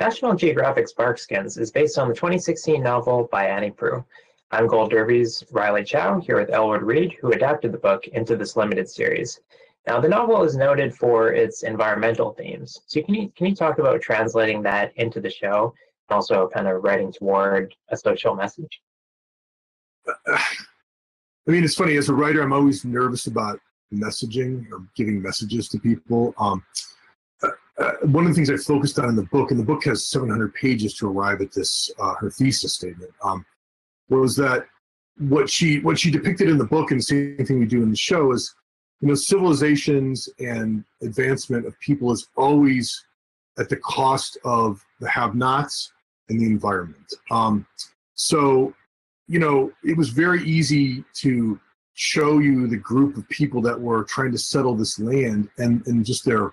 National Geographic's Barkskins is based on the 2016 novel by Annie Proulx. I'm Gold Derby's Riley Chow here with Elwood Reid, who adapted the book into this limited series. Now, the novel is noted for its environmental themes. So, can you can you talk about translating that into the show, and also kind of writing toward a social message? I mean, it's funny. As a writer, I'm always nervous about messaging or giving messages to people. Um, uh, one of the things I focused on in the book, and the book has 700 pages to arrive at this uh, her thesis statement, um, was that what she what she depicted in the book, and the same thing we do in the show, is you know civilizations and advancement of people is always at the cost of the have-nots and the environment. Um, so, you know, it was very easy to show you the group of people that were trying to settle this land and, and just their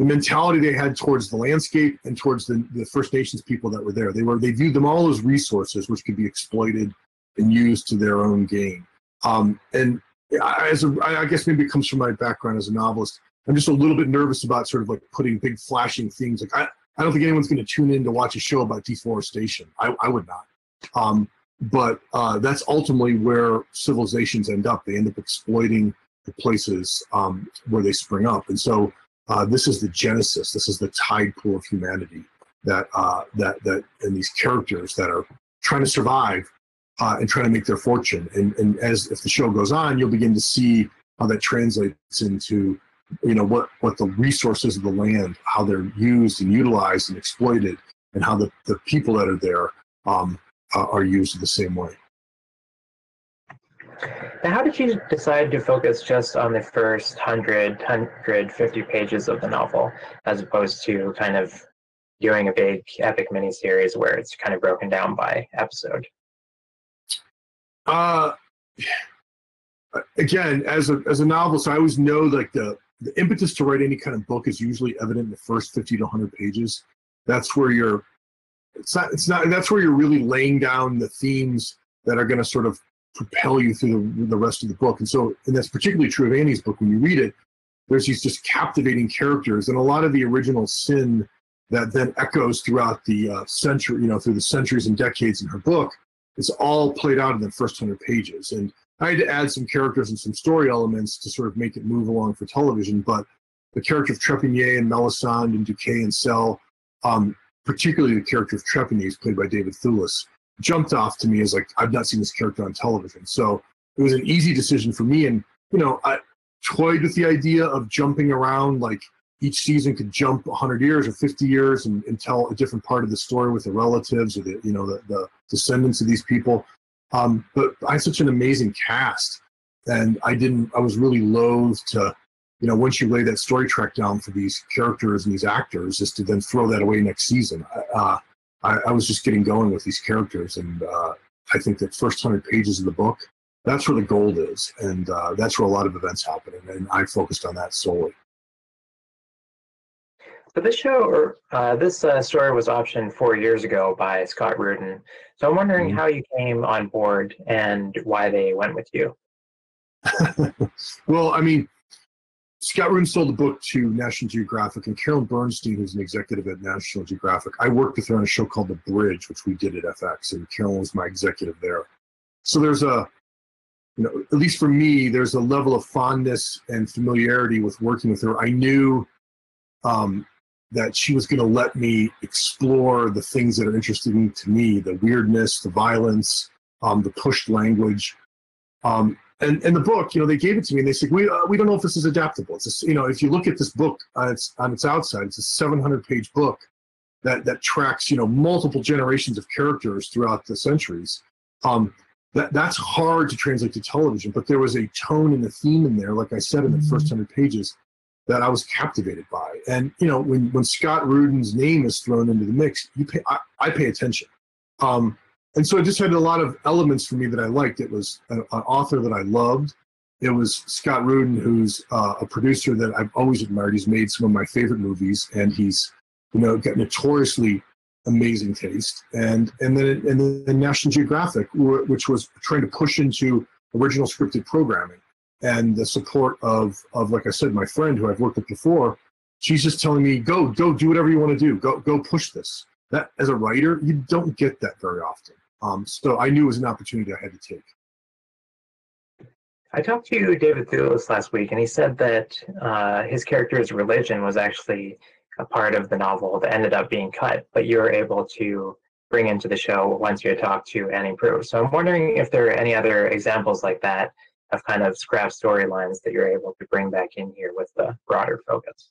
the mentality they had towards the landscape and towards the, the First Nations people that were there. They were they viewed them all as resources which could be exploited and used to their own gain. Um, and as a, I guess maybe it comes from my background as a novelist. I'm just a little bit nervous about sort of like putting big flashing things. Like I, I don't think anyone's going to tune in to watch a show about deforestation. I, I would not. Um, but uh, that's ultimately where civilizations end up. They end up exploiting the places um, where they spring up, and so uh, this is the genesis. This is the tide pool of humanity that uh, that that and these characters that are trying to survive uh, and trying to make their fortune. And and as if the show goes on, you'll begin to see how that translates into you know what what the resources of the land, how they're used and utilized and exploited, and how the the people that are there. Um, uh, are used in the same way. Now, how did you decide to focus just on the first 100, 150 pages of the novel, as opposed to kind of doing a big epic miniseries where it's kind of broken down by episode? Uh, again, as a as a novelist, I always know like the the impetus to write any kind of book is usually evident in the first 50 to 100 pages. That's where you're it's not it's not that's where you're really laying down the themes that are going to sort of propel you through the, the rest of the book. And so and that's particularly true of annie's book. When you read it there's these just captivating characters and a lot of the original sin that then echoes throughout the uh, century you know through the centuries and decades in her book is all played out in the first 100 pages. And i had to add some characters and some story elements to sort of make it move along for television but the character of Trepagny and Melisande and Duquet and Sel um, particularly the character of Trepagny, is played by David Thewlis, jumped off to me as like I've not seen this character on television. So it was an easy decision for me. And you know, I toyed with the idea of jumping around, like each season could jump 100 years or 50 years and, and tell a different part of the story with the relatives or the you know the, the descendants of these people. Um, but I had such an amazing cast, and I didn't. I was really loath to you know, once you lay that story track down for these characters and these actors, just to then throw that away next season. Uh, I, I, was just getting going with these characters, and uh, I think that first hundred pages of the book, that's where the gold is, and uh, that's where a lot of events happen, and, and I focused on that solely. So this show, or uh, this uh, story, was optioned four years ago by Scott Rudin. So I'm wondering mm-hmm. how you came on board and why they went with you. well, I mean Scott Rudin sold the book to National Geographic, and Carolyn Bernstein, who's an executive at National Geographic, I worked with her on a show called The Bridge, which we did at FX, and Carolyn was my executive there. So there's a, you know, at least for me, there's a level of fondness and familiarity with working with her. I knew um, that she was going to let me explore the things that are interesting to me the weirdness, the violence, um, the pushed language. Um, and and the book, you know, they gave it to me and they said, we uh, we don't know if this is adaptable. It's a, you know, if you look at this book on its on its outside, it's a 700 page book that that tracks you know multiple generations of characters throughout the centuries. Um, that that's hard to translate to television, but there was a tone and a theme in there, like I said in the first mm-hmm. hundred pages, that I was captivated by. And you know, when when Scott Rudin's name is thrown into the mix, you pay I, I pay attention. Um, and so it just had a lot of elements for me that I liked. It was a, an author that I loved. It was Scott Rudin, who's uh, a producer that I've always admired. He's made some of my favorite movies, and he's you know got notoriously amazing taste. And and then and then National Geographic, which was trying to push into original scripted programming, and the support of of like I said, my friend who I've worked with before. She's just telling me, go, go, do whatever you want to do. Go, go, push this. That as a writer, you don't get that very often. Um, so I knew it was an opportunity I had to take. I talked to David Thewlis last week, and he said that uh, his character's religion was actually a part of the novel that ended up being cut, but you were able to bring into the show once you had talked to Annie Proulx. So I'm wondering if there are any other examples like that of kind of scrap storylines that you're able to bring back in here with the broader focus.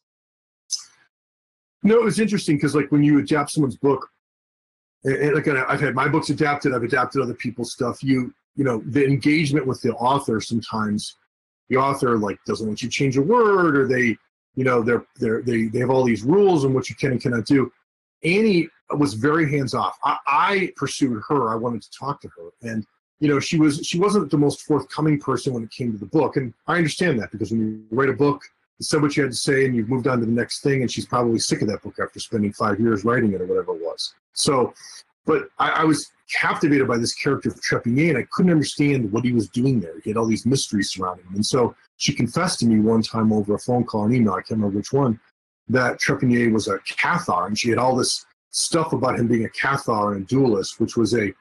No, it was interesting because like when you adapt someone's book, and, like I've had my books adapted, I've adapted other people's stuff. You you know the engagement with the author sometimes the author like doesn't want you to change a word or they you know they're they're they, they have all these rules on what you can and cannot do. Annie was very hands off I, I pursued her. I wanted to talk to her. And you know she was she wasn't the most forthcoming person when it came to the book. And i understand that because when you write a book said what you had to say and you've moved on to the next thing and she's probably sick of that book after spending five years writing it or whatever it was so but I, I, was captivated by this character of Trepagny, and I couldn't understand what he was doing there. He had all these mysteries surrounding him. And so she confessed to me one time over a phone call and email, I can't remember which one, that Trepagny was a Cathar, and she had all this stuff about him being a Cathar and a dualist, which was a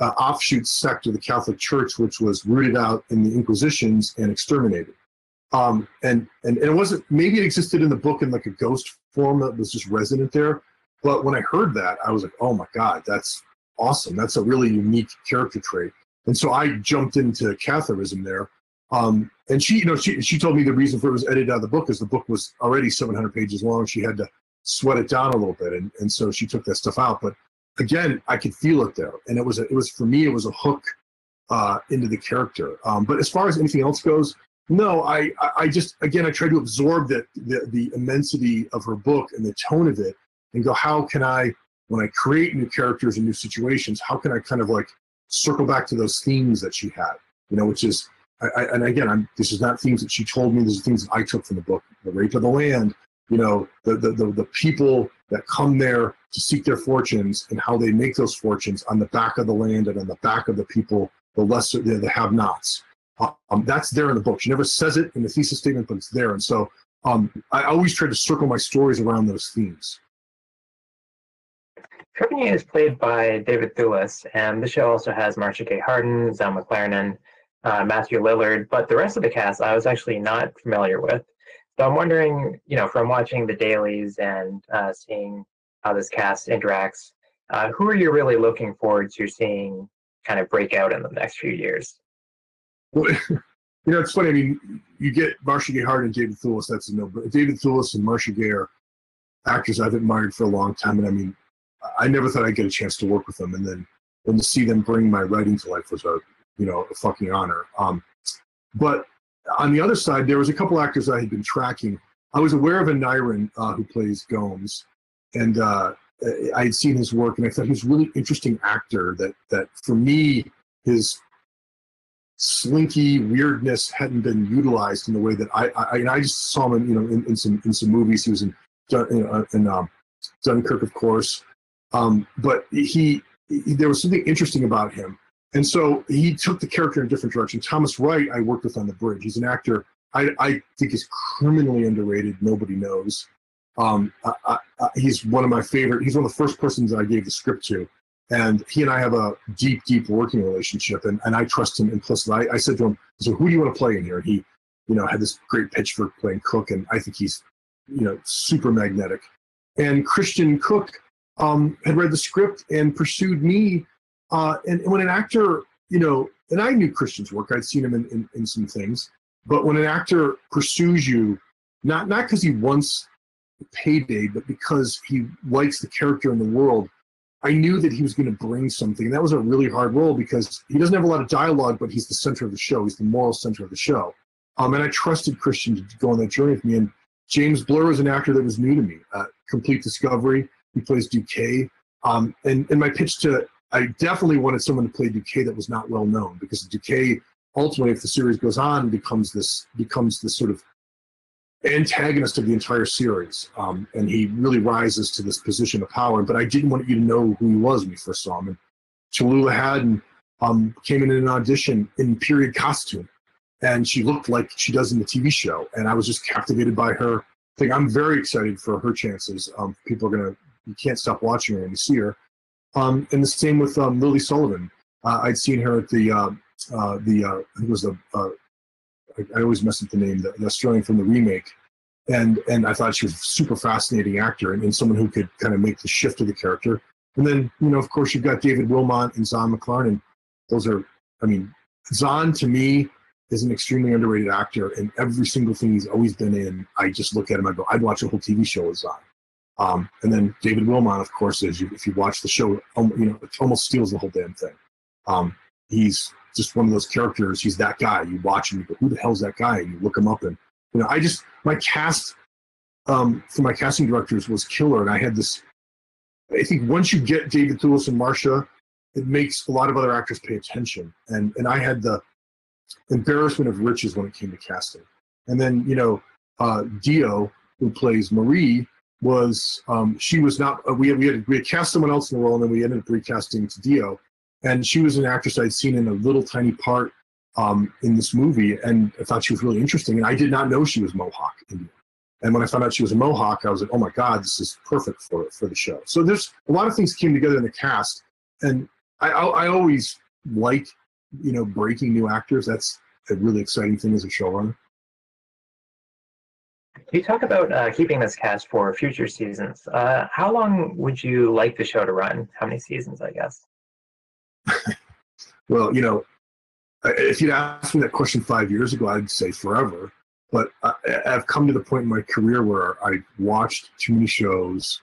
uh, offshoot sect of the Catholic Church, which was rooted out in the Inquisitions and exterminated. Um, and, and, and it wasn't, maybe it existed in the book in like a ghost form that was just resident there, but when I heard that, I was like, oh my God, that's awesome. That's a really unique character trait. And so I jumped into Catharism there. Um, and she, you know, she, she told me the reason for it was edited out of the book is the book was already 700 pages long. She had to sweat it down a little bit. And, and so she took that stuff out. But again, I could feel it there. And it was, a, it was for me, it was a hook uh, into the character. Um, but as far as anything else goes, no, I, I just, again, I try to absorb that the, the immensity of her book and the tone of it and go, how can I, when I create new characters and new situations, how can I kind of like circle back to those themes that she had, you know, which is, I, I, and again, I'm, this is not themes that she told me, these are things that I took from the book, the rape of the land, you know, the, the, the, the people that come there to seek their fortunes and how they make those fortunes on the back of the land and on the back of the people, the lesser, the, the have nots. Um, that's there in the book. She never says it in the thesis statement, but it's there. And so um, I always try to circle my stories around those themes. Trepagny is played by David Thewlis, and the show also has Marcia Gay Harden, Zahn McClarnon, uh, Matthew Lillard, but the rest of the cast I was actually not familiar with. So I'm wondering, you know, from watching the dailies and uh, seeing how this cast interacts, uh, who are you really looking forward to seeing kind of break out in the next few years? You know, it's funny. I mean, you get Marcia Gay Harden and David Thewlis. That's a no. But David Thewlis and Marcia Gay are actors I've admired for a long time, and I mean, I never thought I'd get a chance to work with them, and then and to see them bring my writing to life was a you know a fucking honor. Um, but on the other side, there was a couple actors I had been tracking. I was aware of Aneurin, uh, who plays Goames, and uh, I had seen his work, and I thought he was a really interesting actor. That that for me, his slinky weirdness hadn't been utilized in the way that I I, I just saw him, in, you know, in, in some in some movies. He was in in, in um, Dunkirk, of course. Um, but he, he, there was something interesting about him. And so he took the character in a different direction. Thomas Wright, I worked with on The Bridge. He's an actor I, I think is criminally underrated. Nobody knows. Um, I, he's one of my favorite. He's one of the first persons I gave the script to. And he and I have a deep, deep working relationship. And, and I trust him implicitly. I, I said to him, so who do you want to play in here? And he, you know, had this great pitch for playing Cook. And I think he's, you know, super magnetic. And Christian Cooke, um, had read the script and pursued me. Uh, and, when an actor, you know, and I knew Christian's work, I'd seen him in, in, in some things, but when an actor pursues you, not not because he wants payday, but because he likes the character in the world, I knew that he was going to bring something. And that was a really hard role because he doesn't have a lot of dialogue, but he's the center of the show. He's the moral center of the show. Um, and I trusted Christian to go on that journey with me. And James Bloor was an actor that was new to me. Uh, complete discovery. He plays Duquet. Um, and, and my pitch to, I definitely wanted someone to play Duquet that was not well known because Duquet ultimately, if the series goes on, becomes this becomes this sort of antagonist of the entire series, um, and he really rises to this position of power. But I didn't want you to know who he was when you first saw him. And Tallulah Haddon um, came in an audition in period costume, and she looked like she does in the TV show, and I was just captivated by her. I think I'm very excited for her chances. Um, people are going to you can't stop watching her when you see her. Um, and the same with um, Lily Sullivan. Uh, I'd seen her at the uh, uh, the uh, I think it was the uh, I, I always mess up the name the, the Australian from the remake, and and I thought she was a super fascinating actor and, and someone who could kind of make the shift of the character. And then you know of course you've got David Wilmot and Zahn McClarnon. Those are I mean Zahn to me is an extremely underrated actor, and every single thing he's always been in, I just look at him. I go, I'd watch a whole TV show with Zahn. Um, and then David Wilmot, of course, is you, if you watch the show, um, you know, it almost steals the whole damn thing. Um, he's just one of those characters. He's that guy. You watch him, you go, who the hell's that guy? And you look him up, and you know, I just my cast um, for my casting directors was killer, and I had this. I think once you get David Thewlis and Marcia, it makes a lot of other actors pay attention, and and I had the embarrassment of riches when it came to casting. And then you know, uh, Tiio, who plays Marie, was um, she was not uh, we had, we had we had cast someone else in the role, and then we ended up recasting to Tiio, and she was an actress I'd seen in a little tiny part um, in this movie, and I thought she was really interesting. And I did not know she was Mohawk Indian. And when I found out she was a Mohawk, I was like, oh my God, this is perfect for for the show. So there's a lot of things came together in the cast, and I, I, I always like you know breaking new actors. That's a really exciting thing as a showrunner. You talk about uh, keeping this cast for future seasons. Uh, how long would you like the show to run? How many seasons, I guess? Well, you know, if you'd asked me that question five years ago, I'd say forever. But I, have come to the point in my career where I watched too many shows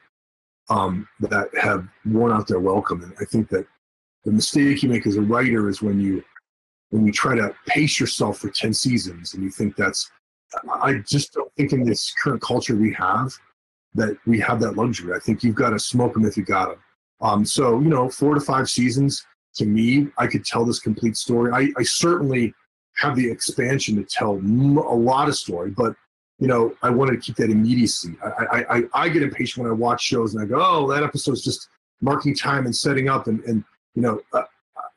um, that have worn out their welcome, and I think that the mistake you make as a writer is when you when you try to pace yourself for ten seasons, and you think that's. I just don't think in this current culture we have that we have that luxury. I think you've got to smoke them if you got them. Um, so you know, four to five seasons to me, I could tell this complete story. I, I certainly have the expansion to tell m- a lot of story, but you know, I wanted to keep that immediacy. I, I, I, I get impatient when I watch shows and I go, oh, that episode's just marking time and setting up. And, and you know, uh,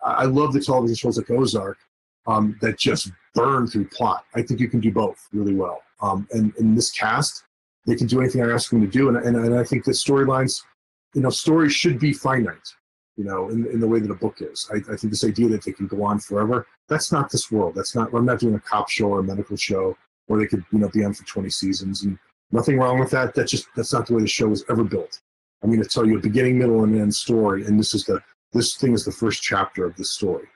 I love the television shows like Ozark um, that just burn through plot. I think you can do both really well. Um, and in this cast, they can do anything I ask them to do. And, and, and I think the storylines you know, stories should be finite, you know, in, in the way that a book is. I, I think this idea that they can go on forever, that's not this world. That's not, I'm not doing a cop show or a medical show where they could, you know, be on for 20 seasons. And nothing wrong with that. That's just, that's not the way the show was ever built. I'm going to tell you a beginning, middle, and end story. And this is the, this thing is the first chapter of the story.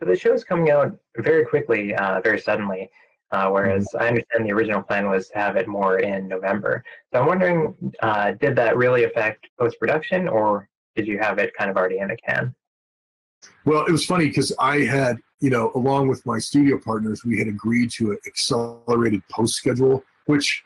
So the show is coming out very quickly, uh, very suddenly. Uh, whereas. I understand the original plan was to have it more in November. So I'm wondering, uh, did that really affect post production, or did you have it kind of already in the can? Well, it was funny because I had, you know, along with my studio partners, we had agreed to an accelerated post schedule, which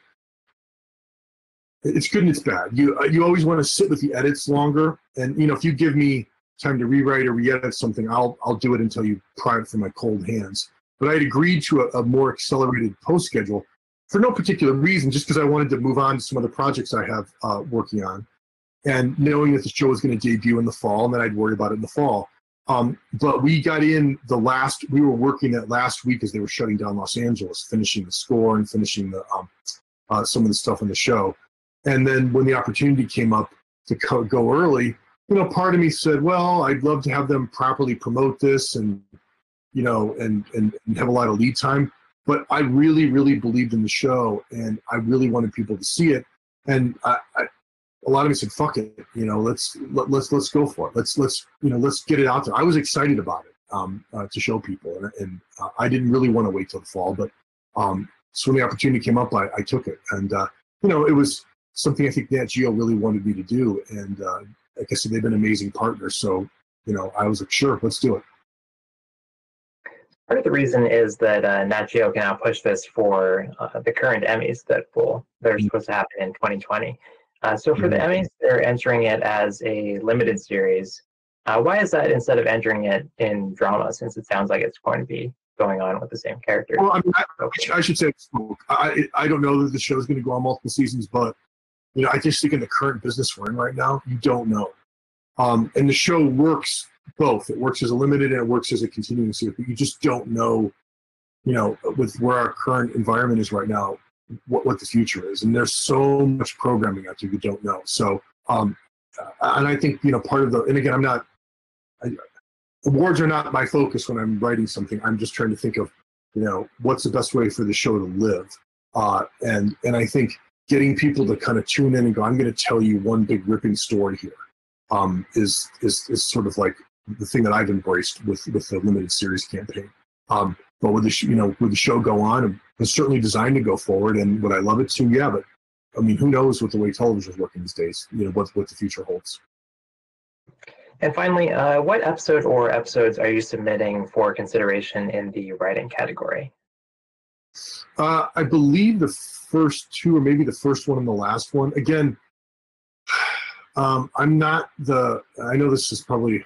it's good and it's bad. You uh, you always want to sit with the edits longer, and you know, if you give me time to rewrite or re-edit something, I'll I'll do it until you pry it from my cold hands but I had agreed to a, a more accelerated post schedule for no particular reason, just because I wanted to move on to some other projects I have uh, working on, and knowing that the show was going to debut in the fall, and then I'd worry about it in the fall. Um, but we got in the last. We were working that last week as they were shutting down Los Angeles, finishing the score and finishing the um, uh, some of the stuff in the show. And then when the opportunity came up to co- go early, you know, part of me said, "Well, I'd love to have them properly promote this and you know, and, and, and have a lot of lead time. But I really, really believed in the show, and I really wanted people to see it. And I, I, a lot of me said, "Fuck it," you know, let's let, let's let's go for it. Let's let's you know let's get it out there. I was excited about it um, uh, to show people, and, and uh, I didn't really want to wait till the fall, but um, so when the opportunity came up, I, I took it, and uh, you know, it was something I think Nat Geo really wanted me to do, and uh, like I said, they've been amazing partners. So you know, I was like, sure, let's do it. Part of the reason is that uh, Nat Geo can now push this for uh, the current Emmys that will that are mm-hmm. supposed to happen in 2020. Uh, so for the mm-hmm. Emmys, they're entering it as a limited series. Uh, why is that instead of entering it in drama, since it sounds like it's going to be going on with the same characters? Well, I, mean, I, I should say, I, I don't know that the show is going to go on multiple seasons, but you know, I just think in the current business we're in right now, you don't know. Um, and the show works both. It works as a limited and it works as a continuing series, but you just don't know, you know, with where our current environment is right now, what, what the future is. And there's so much programming out there you don't know. So, um, and I think, you know, part of the, and again, I'm not, awards are not my focus when I'm writing something. I'm just trying to think of, you know, what's the best way for the show to live. Uh, and, and I think getting people to kind of tune in and go, I'm going to tell you one big ripping story here, um, is, is, is sort of like the thing that I've embraced with, with the limited series campaign. Um, but would the you know would the show go on? It's certainly designed to go forward, and would I love it to? Yeah, but I mean, who knows what the way television is working these days? You know what what the future holds. And finally, uh, what episode or episodes are you submitting for consideration in the writing category? Uh, I believe the first two, or maybe the first one and the last one. Again, um, I'm not the. I know this is probably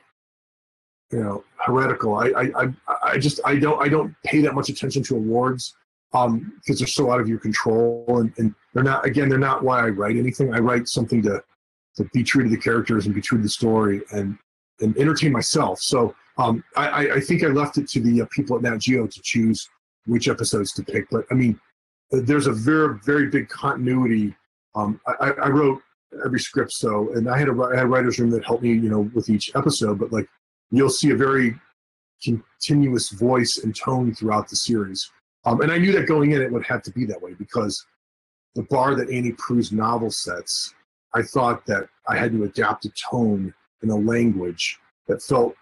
you know heretical. I I I just I don't I don't pay that much attention to awards um because they're so out of your control and, and they're not again they're not why I write anything. I write something to to be true to the characters and be true to the story and and entertain myself. So um I I think I left it to the uh, people at Nat Geo to choose which episodes to pick. But I mean there's a very very big continuity. Um I, I wrote every script so and I had a I had a writer's room that helped me you know with each episode but like you'll see a very continuous voice and tone throughout the series. Um, and I knew that going in, it would have to be that way because the bar that Annie Proulx's novel sets, I thought that I had to adapt a tone and a language that felt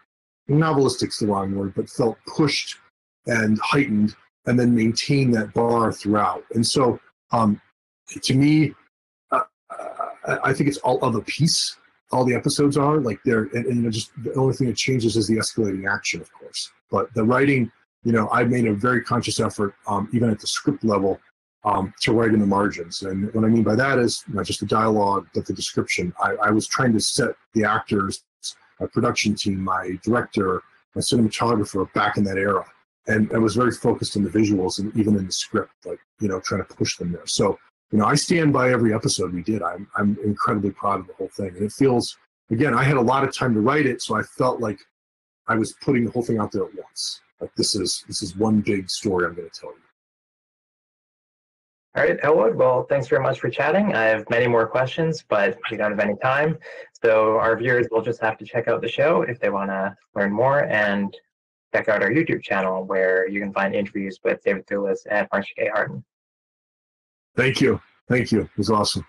novelistic's the wrong word, but felt pushed and heightened, and then maintain that bar throughout. And so, um, to me, uh, I think it's all of a piece all the episodes are. Like they're, and, and, just the only thing that changes is the escalating action, of course. But the writing, you know, I made a very conscious effort, um, even at the script level, um, to write in the margins. And what I mean by that is not just the dialogue, but the description. I, I was trying to set the actors, my production team, my director, my cinematographer back in that era. And I was very focused on the visuals and even in the script, like, you know, trying to push them there. So you know, I stand by every episode we did. I'm I'm incredibly proud of the whole thing, and it feels again. I had a lot of time to write it, so I felt like I was putting the whole thing out there at once. Like this is this is one big story I'm going to tell you. All right, Elwood. Well, thanks very much for chatting. I have many more questions, but we don't have any time. So our viewers will just have to check out the show if they want to learn more and check out our YouTube channel where you can find interviews with David Thewlis and Marcia Gay Harden. Thank you. Thank you. It was awesome.